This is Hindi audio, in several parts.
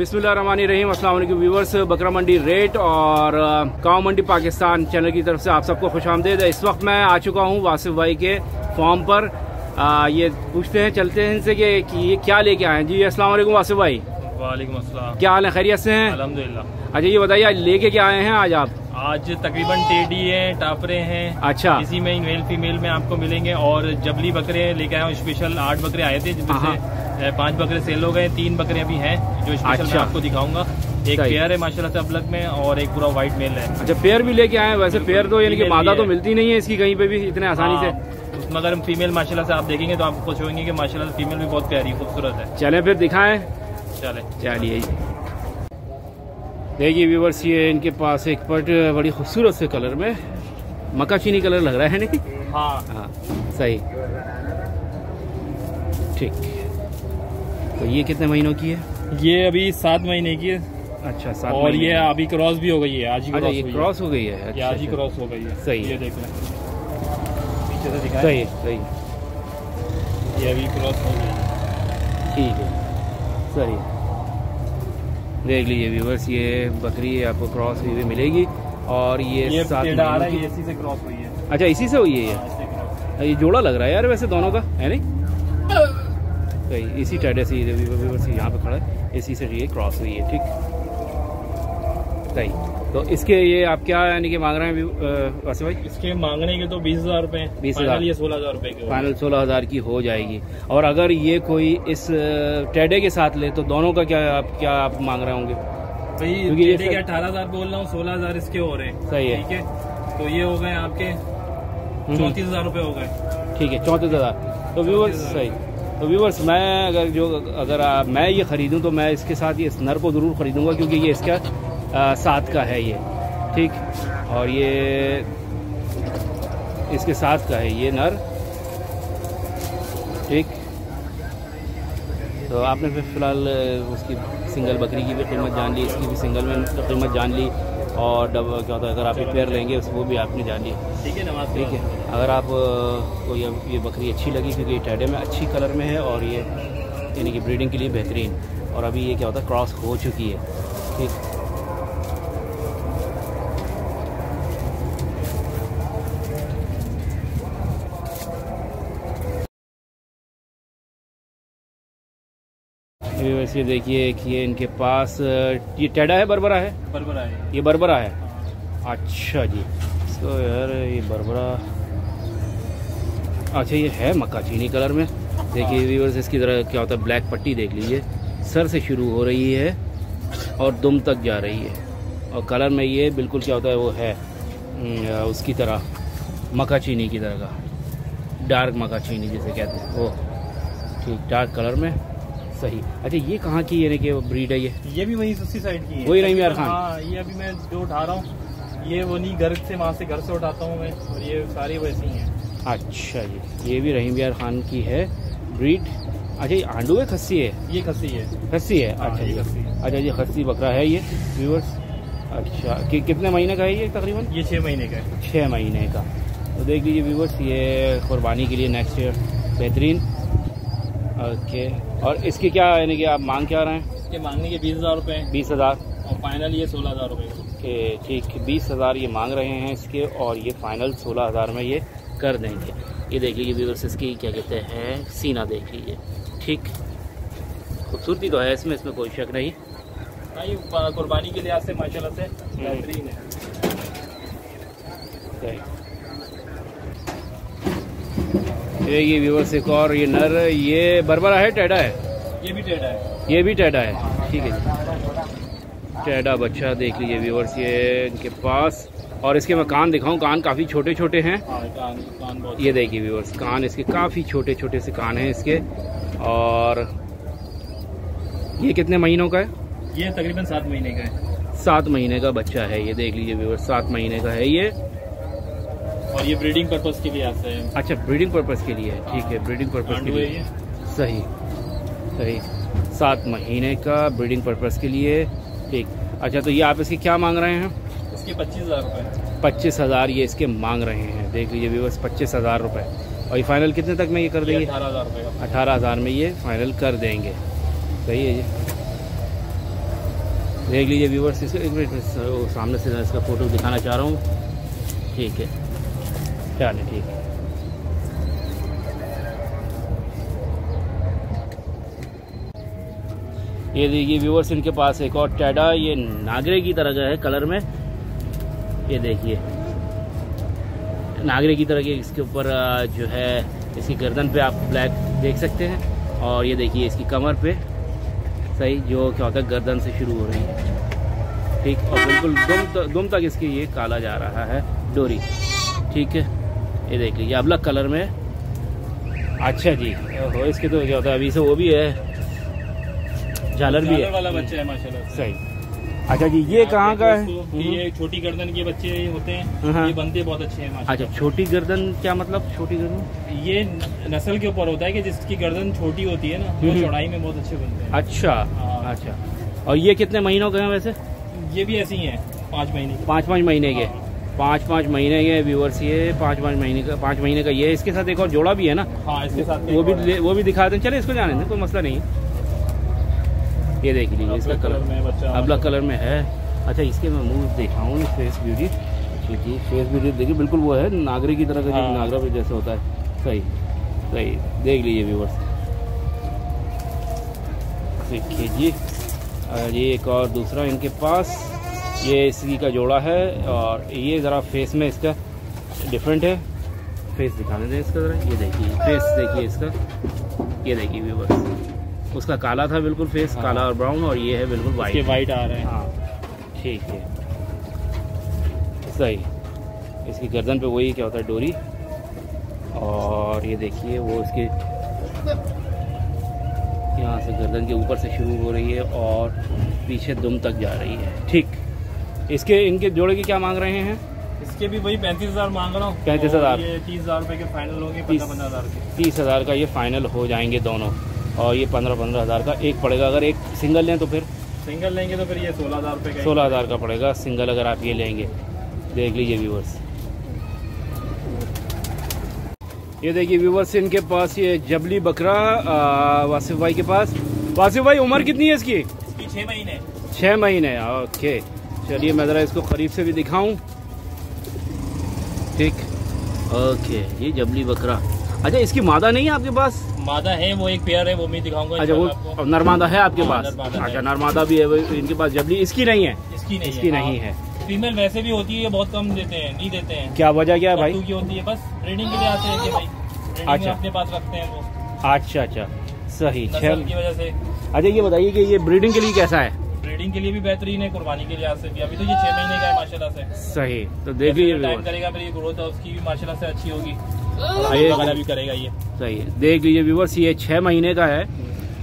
अस्सलाम वालेकुम व्यूवर्स बकरा मंडी रेट और काव मंडी पाकिस्तान चैनल की तरफ़ से आप सबको खुश आमदेद इस वक्त मैं आ चुका हूँ वासिफ भाई के फॉर्म पर। आ, ये पूछते हैं चलते हैं इनसे कि, कि ये क्या लेके आए हैं। जी अस्सलाम वालेकुम वासिफ भाई। वालेकुम अस्सलाम। क्या हाल है खैरियत से हैं? अलहमदिल्ला अच्छा ये बताइए आज लेके क्या आए हैं आज आप? आज तकरीबन टेडी हैं टापरे हैं। अच्छा। इसी में मेल फीमेल में आपको मिलेंगे। और जबली बकरे लेके आए स्पेशल आठ बकरे आए थे पाँच बकरे सेल हो गए तीन बकरे अभी हैं जो स्पेशल अच्छा। मैं आपको दिखाऊँगा। एक पेयर है माशाल्लाह से अबलग में और एक पूरा व्हाइट मेल है। अच्छा पेयर भी लेके आए वैसे पेयर तो यानी कि मादा तो मिलती नहीं है इसकी कहीं पे भी इतने आसानी से। हाँ, उसमें अगर फीमेल माशाल्लाह से आप देखेंगे तो आपको खुश होंगे कि माशाल्लाह फीमेल भी बहुत प्यारी खूबसूरत है। चले फिर दिखाएँ। चले। चलिए देखिए व्यूवर्स ये इनके पास एक पट बड़ी खूबसूरत से कलर में मक्का चीनी कलर लग रहा है नहीं हाँ। हाँ सही। ठीक। तो ये कितने महीनों की है? ये अभी सात महीने की है। अच्छा सात और ये अभी क्रॉस भी हो गई है आज ही अच्छा क्रॉस ये हुई है। क्रॉस हो गई है। अच्छा, आज ही अच्छा। क्रॉस हो गई है। सही। ये देख लें पीछे से दिखाएँ। सही सही ये अभी क्रॉस हो गई है। ठीक है। सही देख लीजिए व्यूवर्स ये बकरी आपको क्रॉस हुई हुई मिलेगी। और ये, ये सात टेढ़ा आ रहा है की इसी से क्रॉस हुई है। अच्छा इसी से हुई है ये? हाँ। ये जोड़ा लग रहा है यार वैसे दोनों का है नहीं? सही इसी टाइड से ये यहाँ पे खड़ा है। इसी से ये क्रॉस हुई है ठीक? सही। तो इसके ये आप क्या यानी कि मांग रहे हैं अ, भाई? इसके मांगने के तो बीस हज़ार रूपए 20,000 फाइनल ये सोलह हज़ार रूपए के फाइनल सोलह हज़ार की हो जाएगी। और अगर ये कोई इस टेडे के साथ ले तो दोनों का क्या आप क्या आप मांग रहे होंगे? भाई क्योंकि ये टेढ़े के अठारह हज़ार बोल रहा हूँ सोलह हज़ार इसके हो रहे हैं। सही है। ठीक है? तो ये हो गए आपके हम्म, चौंतीस हज़ार रूपए हो गए। ठीक है चौंतीस हज़ार। तो व्यूवर्स सही। तो व्यूवर्स मैं अगर जो अगर आ, मैं ये ख़रीदूँ तो मैं इसके साथ ये इस नर को ज़रूर ख़रीदूँगा क्योंकि ये इसका आ, साथ का है ये ठीक? और ये इसके साथ का है ये नर ठीक? तो आपने फिर फ़िलहाल उसकी सिंगल बकरी की भी कीमत जान ली इसकी भी सिंगल में कीमत जान ली और डब क्या होता है अगर आप पेयर लेंगे उस वो भी आपने जान ली। ठीक है नमाज़ ठीक है। अगर आप को ये ये बकरी अच्छी लगी क्योंकि ये टैडे में अच्छी कलर में है और ये यानी कि ब्रीडिंग के लिए बेहतरीन। और अभी ये क्या होता है क्रॉस हो चुकी है। ठीक। ये वैसे देखिए कि ये इनके पास ये टैडा है बरबरा है? बरबर आए ये बरबरा है। अच्छा जी। तो यार ये बरबरा अच्छा ये है मक्का चीनी कलर में। देखिए व्यूवर्स इसकी तरह क्या होता है ब्लैक पट्टी देख लीजिए। सर से शुरू हो रही है और दुम तक जा रही है। और कलर में ये बिल्कुल क्या होता है वो है हम्म, उसकी तरह मक्का चीनी की तरह का। डार्क मक्का चीनी जिसे कहते हैं। वो ठीक डार्क कलर में सही। अच्छा ये कहाँ की यानी कि ब्रीड है ये? ये भी वही उसी साइड की है। वही रही यार खान? हाँ ये अभी मैं जो उठा रहा हूँ ये वो नहीं घर से वहाँ से घर से उठाता हूँ मैं और ये सारी वैसी ही हैं। अच्छा जी ये भी रहीम यार खान की है ब्रीड अच्छा ये आंडू है खस्सी है? ये खस्सी है। खस्सी है? हाँ, अच्छा ये जी। खस्सी अच्छा जी खस्सी बकरा है ये व्यूवर्स अच्छा कि कितने महीने का है ये तकरीबन? ये छः महीने का है। छः महीने का। तो देख लीजिए व्यूवर्स ये कुर्बानी के लिए नेक्स्ट ईयर बेहतरीन। ओके और इसकी क्या यानी कि आप मांग क्या रहे हैं? इसके मांगने के बीस हज़ार रुपये बीस हज़ार। और फाइनल ये सोलह हज़ार रुपये ठीक बीस हज़ार ये मांग रहे हैं इसके और ये फाइनल सोलह हज़ार में ये कर देंगे। ये देख लीजिए व्यूवर्स इसकी क्या कहते हैं सीना देख लीजिए। ठीक खूबसूरती तो है इसमें इसमें कोई शक नहीं। हाँ कुर्बानी के लिहाज से माशाल्लाह से बेहतरीन है। ये ये व्यूवर्स एक और ये नर ये बरबरा है टेढ़ा है? ये भी टेढ़ा है। ये भी टेढ़ा है। ठीक है जी। टेढ़ा बच्चा देख लीजिए व्यूवर्स ये इनके पास और इसके मैं कान दिखाऊँ कान काफ़ी छोटे छोटे हैं। हाँ कान कान बहुत ये देखिए व्यूवर्स कान इसके काफ़ी छोटे छोटे से कान हैं इसके। और ये कितने महीनों का है? ये तकरीबन सात महीने का है। सात महीने का बच्चा है ये देख लीजिए व्यूवर्स सात महीने का है ये। और ये ब्रीडिंग पर्पज के लिए आता है। अच्छा ब्रीडिंग पर्पज़ के लिए है ठीक है ब्रीडिंग पर्पज़ के लिए। सही सही। सात महीने का ब्रीडिंग पर्पज़ के लिए ठीक। अच्छा तो ये आप इसके क्या मांग रहे हैं? इसके पच्चीस हज़ार रूपए। पच्चीस हज़ार ये इसके मांग रहे हैं। देख लीजिए व्यूवर्स पच्चीस हज़ार रुपये और ये फाइनल कितने तक में ये कर देंगे? अठारह हज़ार रूपए का। अठारह हज़ार में ये फाइनल कर देंगे। सही है जी। देख लीजिए व्यूवर्स इसको एक मिनट सामने से इसका फ़ोटो दिखाना चाह रहा हूँ। ठीक है। चलिए ठीक है। ये देखिए व्यूवर्स इनके पास एक और टैडा ये नागरे की तरह का है कलर में। ये देखिए। नागरे की तरह के इसके ऊपर जो है इसकी गर्दन पे आप ब्लैक देख सकते हैं और ये देखिए इसकी कमर पे। सही जो क्या होता है गर्दन से शुरू हो रही है। ठीक और बिल्कुल दुम दुम तक इसकी ये काला जा रहा है डोरी। ठीक है ये देख लीजिए अबलग कलर में। अच्छा जी हो इसके तो क्या होता है अभी से वो भी है। झालर भी है। वाला बच्चा है माशाल्लाह सही। अच्छा जी ये कहाँ का है? ये हम्म। छोटी गर्दन के बच्चे होते हैं। हाँ। ये बनते बहुत अच्छे हैं अच्छा छोटी गर्दन क्या मतलब छोटी गर्दन? ये नस्ल के ऊपर होता है कि जिसकी गर्दन छोटी होती है ना वो हम्म। चौड़ाई में बहुत अच्छे बनते हैं। अच्छा हाँ। अच्छा। और ये कितने महीनों के हैं वैसे? ये भी ऐसे ही है पाँच महीने पाँच पाँच महीने के। हाँ। पाँच पाँच महीने के व्यूवर्स ये पाँच पाँच महीने का पाँच महीने का ये। है। इसके साथ एक और जोड़ा भी है ना? हाँ इसके साथ वो भी वो भी दिखा दें। चले इसको जाने दें कोई मसला नहीं है। ये देख लीजिए इसका कलर में कलर में है। अच्छा इसके मैं मुँह दिखाऊँ फेस ब्यूटी है फेस ब्यूटी देखिए बिल्कुल वो है नागरे की तरह का जो हाँ। नागरा पे जैसे होता है। सही सही। देख लीजिए व्यूवर्स देखिए जी और ये एक और दूसरा इनके पास। ये इसी का जोड़ा है और ये ज़रा फेस में इसका डिफरेंट है। फेस दिखाने दें इसका ज़रा। ये देखिए फेस देखिए इसका। ये देखिए व्यूवर्स उसका काला था बिल्कुल फेस हाँ। काला और ब्राउन और ये है बिल्कुल इसके वाइट वाइट आ रहे हैं। हाँ। ठीक है। सही। इसकी गर्दन पे वही क्या होता है डोरी। और ये देखिए वो इसके यहाँ से गर्दन के ऊपर से शुरू हो रही है और पीछे दुम तक जा रही है। ठीक। इसके इनके जोड़े की क्या मांग रहे हैं? इसके भी वही पैंतीस हज़ार मांग रहा हूँ। 35,000 और ये तीस हज़ार रुपए के फाइनल होंगे तीस- पंद्रह पंद्रह हज़ार के। तीस हज़ार का ये फाइनल हो जाएँगे दोनों। और ये पंद्रह पंद्रह हज़ार का एक पड़ेगा। अगर एक सिंगल लें तो फिर सिंगल लेंगे तो फिर ये सोलह हज़ार रुपए का सोलह हज़ार का पड़ेगा। सिंगल अगर आप ये लेंगे देख लीजिए व्यूवर्स ये देखिए व्यूवर्स इनके पास ये जबली बकरा वासिफ भाई के पास। वासिफ भाई उम्र कितनी है इसकी? इसकी छह महीने। छः महीने ओके। चलिए मैं ज़रा इसको करीब से भी दिखाऊँ। ठीक ओके। ये जबली बकरा। अच्छा इसकी मादा नहीं है आपके पास? मादा है वो एक पेयर है वो मैं दिखाऊँगा अच्छा। वो नरमादा है आपके हाँ, पास? नरमादा अच्छा नरमादा भी है इनके पास जबली इसकी नहीं है? इसकी नहीं इसकी है नहीं है। फीमेल वैसे भी होती है बहुत कम देते हैं नहीं देते हैं। क्या वजह क्या है भाई? की होती है बस ब्रीडिंग के लिए आते हैं भाई। अच्छा। अपने पास रखते हैं वो। अच्छा अच्छा। सही की वजह से। अच्छा ये बताइए कि ये ब्रीडिंग के लिए कैसा है? ब्रीडिंग के लिए भी बेहतरीन है कुर्बानी के लिहाज से भी। अभी तो ये छह महीने का है माशाल्लाह से। सही तो देख जैसे लीजिए टाइम करेगा फिर ये ग्रोथ है उसकी भी माशाल्लाह से अच्छी होगी। ये- वगैरह भी करेगा ये। सही है। देख लीजिए व्यूवर्स ये छः महीने का है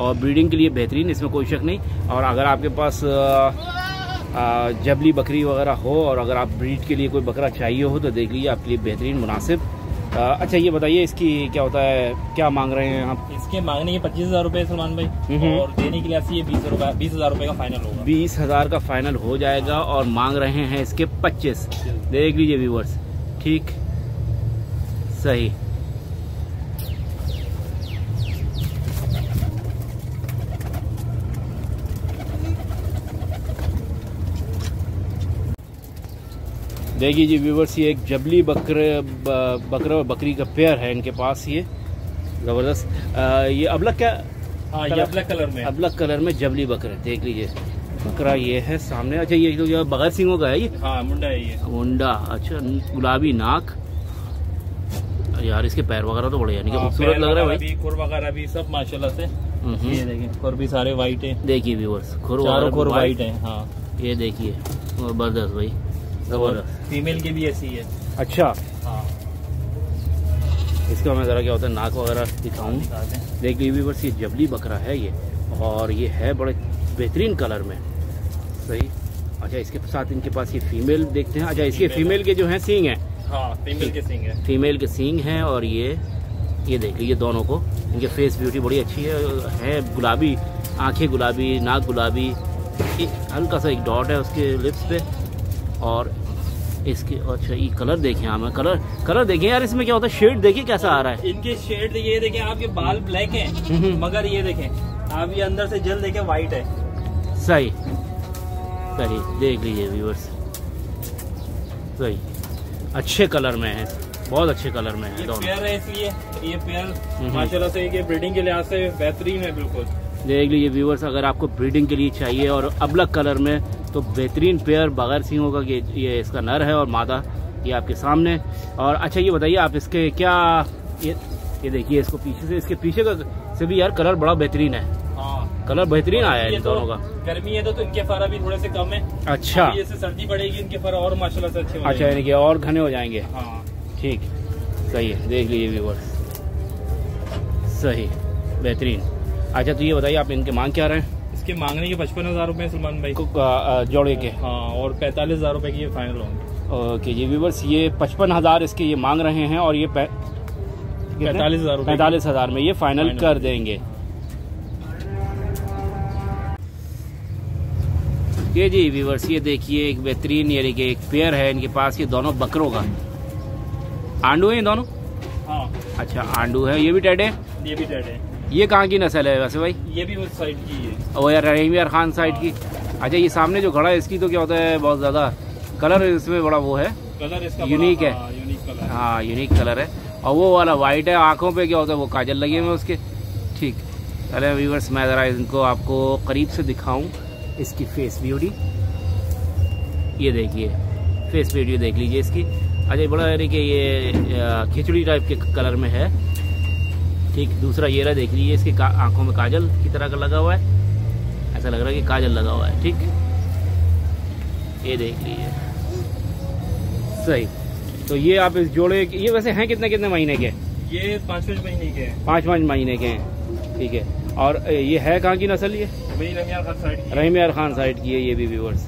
और ब्रीडिंग के लिए बेहतरीन इसमें कोई शक नहीं। और अगर आपके पास जबली बकरी वगैरह हो और अगर आप ब्रीड के लिए कोई बकरा चाहिए हो तो देख लीजिए आपके लिए बेहतरीन मुनासिब। अच्छा ये बताइए इसकी क्या होता है क्या मांग रहे हैं आप? इसके मांगने के पच्चीस हज़ार रूपए सलमान भाई। हम्म। और देने के लिए ऐसे ये बीस रुपए बीस हज़ार रूपए का फाइनल होगा। बीस हज़ार का फाइनल हो जाएगा और मांग रहे हैं इसके पच्चीस। देख लीजिए व्यूवर्स ठीक सही। देखिए जी व्यूवर्स ये एक जबली बकरे बकरा और बकरी का पेयर है इनके पास ये। ज़बरदस्त। ये अबलग क्या हाँ ये ब्लैक कलर में। अबलग कलर में जबली बकरे देख लीजिए। बकरा ये है सामने। अच्छा ये जो बगैर सिंगों का है ये? हाँ मुंडा है ये। मुंडा अच्छा गुलाबी नाक। यार इसके पैर वगैरह तो बड़े यानी कि हाँ, खूबसूरत लग रहा है वगैरह भाई। खुर वगैरह भी सब माशाल्लाह से। हम्म। ये देखें खुर भी सारे वाइट है। देखिए व्यूवर्स खुर चारों वगैरह खुर वाइट है हाँ। ये देखिए ज़बरदस्त भाई ज़बरदस्त। फीमेल की भी ऐसी है। अच्छा। हाँ। इसका मैं ज़रा क्या होता है नाक वगैरह दिखाऊँ। दिखा दें। देख लीजिए व्यूवर्स ये जबली बकरा है ये और ये है बड़े बेहतरीन कलर में। सही? अच्छा इसके साथ इनके पास ये फीमेल देखते हैं। अच्छा इसके फीमेल के जो हैं सींग हैं। हाँ फीमेल के सिंग है। फीमेल के सींग हैं और ये ये देख लीजिए दोनों को। इनके फेस ब्यूटी बड़ी अच्छी है है गुलाबी आँखें गुलाबी नाक गुलाबी। हल्का सा एक डॉट है उसके लिप्स पे। और इसके अच्छा ये कलर देखें हमें कलर कलर देखें यार इसमें क्या होता है? शेड देखिए कैसा आ रहा है? इनके शेड ये देखें आपके बाल ब्लैक हैं हम्म। मगर ये देखें आप ये अंदर से जल देखें व्हाइट है। सही सही देख लीजिए व्यूवर्स सही। अच्छे कलर में है बहुत अच्छे कलर में है ये दोनों। पेयर है इसलिए ये पेयर। माशाल्लाह से ये ब्रीडिंग के लिहाज से बेहतरीन है बिल्कुल। देख लीजिए व्यूवर्स अगर आपको ब्रीडिंग के लिए चाहिए और अबलग कलर में तो बेहतरीन पेयर बगैर सिंहों का कि ये इसका नर है और मादा ये आपके सामने। और अच्छा ये बताइए आप इसके क्या ये ये देखिए इसको पीछे से इसके पीछे का से भी यार कलर बड़ा बेहतरीन हाँ। कलर बेहतरीन आया है इन तो दोनों का। गर्मी है तो, तो इनके फर अभी थोड़े से कम है। अच्छा। जैसे सर्दी पड़ेगी इनके फर और माशाल्लाह से अच्छे हो अच्छा यानी कि और घने हो जाएँगे। हाँ। ठीक सही है देख लीजिए व्यूवर्स सही बेहतरीन। अच्छा तो ये बताइए आप इनके मांग क्या रहे हैं? इसके मांगने के पचपन हज़ार रूपए सलमान भाई। को- जोड़े के। हाँ और पैंतालीस हज़ार रूपए की ये फाइनल होंगे ओके जी व्यूवर्स ये पचपन हज़ार इसके ये मांग रहे हैं और ये? पैंतालीस हज़ार पैंतालीस हज़ार में ये फाइनल। कर देंगे। ये जी व्यूवर्स ये देखिए एक बेहतरीन यानी कि एक पेयर है इनके पास ये दोनों बकरों का। आंडू है ये दोनों? हाँ। अच्छा आंडू है। ये भी टेड है? ये भी डेड है। ये कहाँ की नस्ल है वैसे भाई? ये भी उस साइड की है। वो यार रहीम यार खान साइड की। अच्छा ये सामने जो खड़ा है इसकी तो क्या होता है बहुत ज़्यादा कलर इसमें बड़ा वो है। कलर इसका है। हाँ, यूनिक है। हाँ यूनिक कलर है। और वो वाला वाइट है आँखों पे क्या होता है वो काजल लगे हुए उसके। ठीक। अरे व्यूवर्स मैं ज़रा इनको आपको करीब से दिखाऊँ। इसकी फेस ब्यूटी ये देखिए फेस ब्यूटी देख लीजिए इसकी। अच्छा बड़ा यानी कि ये खिचड़ी टाइप के कलर में है। ठीक दूसरा ये रहा देख लीजिए इसकी आँखों में काजल की तरह का लगा हुआ है। ऐसा लग रहा है कि काजल लगा हुआ है ठीक? ये देख लीजिए। सही। तो ये आप इस जोड़े ये वैसे हैं कितने कितने महीने के? ये पाँच पाँच महीने के हैं। पाँच पाँच महीने के हैं। ठीक है। और ये है कहाँ की नस्ल ये? रहीम यार खान साइड की है ये भी व्यूवर्स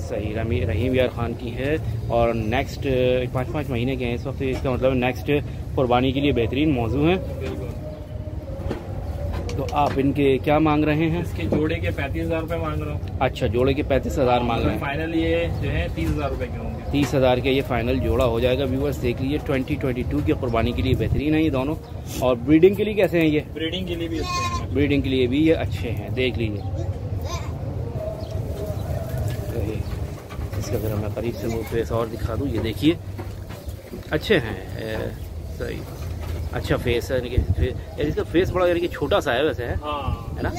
सही रमी रहीम यार खान की है। और नेक्स्ट पाँच पाँच महीने के हैं इस वक्त इसका मतलब नेक्स्ट कुर्बानी के लिए बेहतरीन मौजू हैं। तो आप इनके क्या मांग रहे हैं? इसके जोड़े के पैंतीस हज़ार रूपए मांग रहा हूँ। अच्छा जोड़े के पैंतीस हज़ार मांग रहे हैं। फाइनल ये जो है तीस हज़ार रूपए के होंगे। तीस हज़ार के ये फाइनल जोड़ा हो जाएगा व्यूवर्स देख लीजिए ट्वेंटी ट्वेंटी टू की कुर्बानी के लिए बेहतरीन है ये दोनों। और ब्रीडिंग के लिए कैसे हैं ये? ब्रीडिंग के लिए भी अच्छे हैं। ब्रीडिंग के लिए भी ये अच्छे हैं देख लीजिए। तो इसका अगर मैं करीब से वो फेस और दिखा दूँ ये देखिए। अच्छे हैं सही। अच्छा फेस है यानी कि फे- इसका फेस बड़ा यानी कि छोटा सा है वैसे है? हाँ है ना?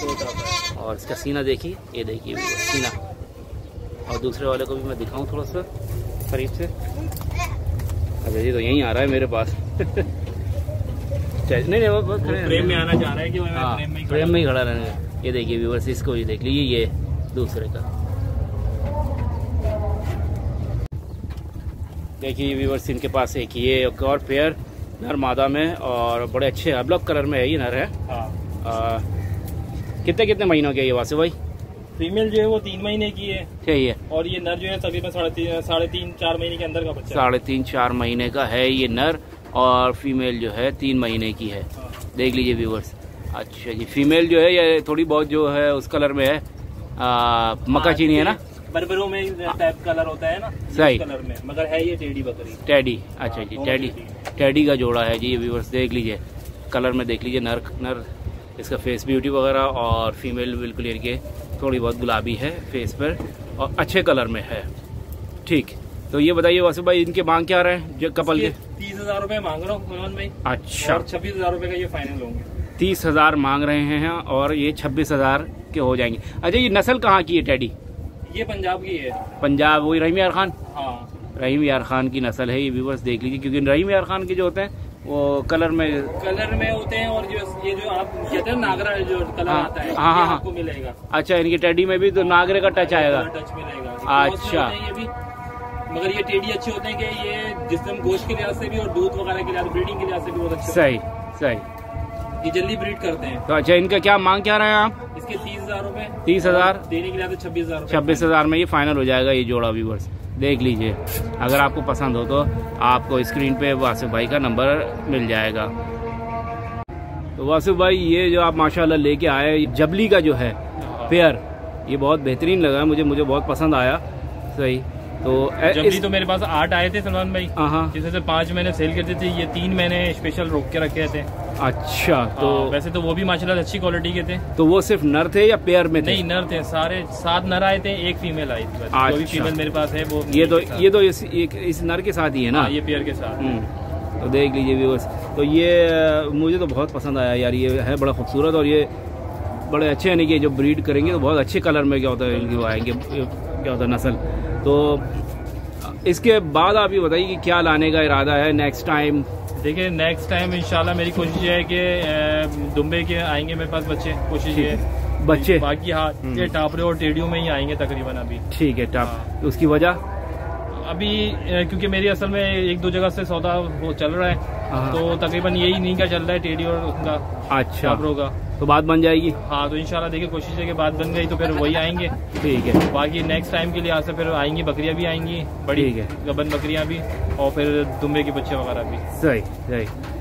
और इसका सीना देखिए ये देखिए सीना। और दूसरे वाले को भी मैं दिखाऊँ थोड़ा सा। करीब से अच्छा जी तो यहीं आ रहा है मेरे पास। नहीं नहीं वो-। फ्रेम में आना चाह रहा है कि हाँ, फ्रेम में ही ही खड़ा रहने ये देखिए व्यूवर्स इसको भी देख लीजिए ये दूसरे का। देखिए व्यूवर्स इनके पास एक ये एक और पेयर नर मादा में और बड़े अच्छे अबलक कलर में है ये नर है। हाँ। आ, कितने कितने महीनों के ये वासे भाई? फीमेल जो है वो तीन महीने की है। चाहिए और ये नर जो है तकरीबन साढ़े तीन साढ़े तीन चार महीने के अंदर का बच्चा साढ़े तीन चार महीने का है ये नर और फीमेल जो है तीन महीने की है। हाँ। देख लीजिए व्यूवर्स अच्छा जी फीमेल जो है ये थोड़ी बहुत जो है उस कलर में है। आ, मक्का चीनी है ना? बर्बरों में टाइप कलर होता है ना सही। कलर में। मगर है ये टेडी बकरी। टैडी। अच्छा जी टैडी। टेडी। का जोड़ा है जी ये व्यूवर्स देख लीजिए। कलर में देख लीजिए नर नर इसका फेस ब्यूटी वगैरह और फीमेल बिल्कुल यानी कि थोड़ी बहुत गुलाबी है फेस पर और अच्छे कलर में है। ठीक तो ये बताइए वासु भाई इनके मांग क्या रहे हैं? जो कपल के? तीस हज़ार रूपए मांग रहा हूँ भाई। अच्छा। और छब्बीस हज़ार रूपए का ये फाइनल होंगे। तीस हज़ार मांग रहे हैं और ये छब्बीस हज़ार के हो जाएँगे। अच्छा ये नस्ल कहाँ की है टैडी ये पंजाब की है। पंजाब वही रहीम यार खान? हाँ। रहीम यार खान की नस्ल है ये व्यूवर्स देख लीजिए क्योंकि रहीम यार खान के जो होते हैं वो कलर में कलर में होते हैं और जो ये जो आप कहते हैं नागरा जो कलर हाँ, आता है हाँ, हाँ, आपको मिलेगा। अच्छा इनकी टेडी में भी तो नागरे का टच आएगा। टच मिलेगा। अच्छा। ये भी। मगर ये टेडी अच्छे होते हैं कि ये जिसम गोश्त के लिहाज से भी और दूध वगैरह के लिहाज ब्रीडिंग के लिहाज से भी बहुत अच्छे सही सही। ये जल्दी ब्रीड करते हैं। तो अच्छा इनका क्या मांग क्या रहे हैं आप? इसके तीस हज़ार रूपए। तीस हज़ार? देने के लिहाज से छब्बीस हज़ार छब्बीस हज़ार में ये फाइनल हो जाएगा ये जोड़ा व्यूवर्स देख लीजिए। अगर आपको पसंद हो तो आपको स्क्रीन पे वासिफ भाई का नंबर मिल जाएगा। तो वासिफ भाई ये जो आप माशाल्लाह लेके आए जबली का जो है। पेयर ये बहुत बेहतरीन लगा मुझे मुझे बहुत पसंद आया। सही। तो इस- तो मेरे पास आठ आए थे सलमान भाई। हाँ हाँ। जिसमें से पाँच मैंने सेल करते थे ये तीन मैंने स्पेशल रोक के रखे थे। अच्छा तो तो वैसे तो वो भी माशाल्लाह अच्छी क्वालिटी के थे। तो वो सिर्फ़ नर थे या पेयर में थे? नहीं नर थे सारे सात नर आए थे एक फीमेल आई थी बस। जो भी अच्छा। फीमेल मेरे पास है वो ये तो। ये तो इस एक, इस नर के साथ ही है ना? हाँ, ये पेयर के साथ। हम्म, तो देख लीजिए व्यूअर्स तो ये मुझे तो बहुत पसंद आया यार ये है बड़ा खूबसूरत और ये बड़े अच्छे यानी कि जो ब्रीड करेंगे तो बहुत अच्छे कलर में क्या होता है इनके आएँगे क्या होता है नस्ल? तो इसके बाद आप ये बताइए कि क्या लाने का इरादा है नेक्स्ट टाइम देखिए नेक्स्ट टाइम इंशाल्लाह मेरी कोशिश है कि दुम्बे के आएँगे मेरे पास बच्चे कोशिश ये। बच्चे? बाकी हाँ हम्म। ये टापरे और टेडियो में ही आएँगे तकरीबन अभी। ठीक है टॉप। हाँ। उसकी वजह? अभी क्योंकि मेरी असल में एक दो जगह से सौदा वो चल रहा है। हाँ। तो तकरीबन यही नहीं का चल रहा है टेडी और उनका अच्छा। टापरों का। तो बात बन जाएगी। हाँ तो इंशाल्लाह देखिए कोशिश है कि बात बन गई तो फिर वही आएँगे। ठीक है। बाकी नेक्स्ट टाइम के लिए से फिर आएँगी बकरियाँ भी आएँगी बड़ी ठीक है। गबन बकरियाँ भी और फिर दुम्बे के बच्चे वगैरह भी। सही सही।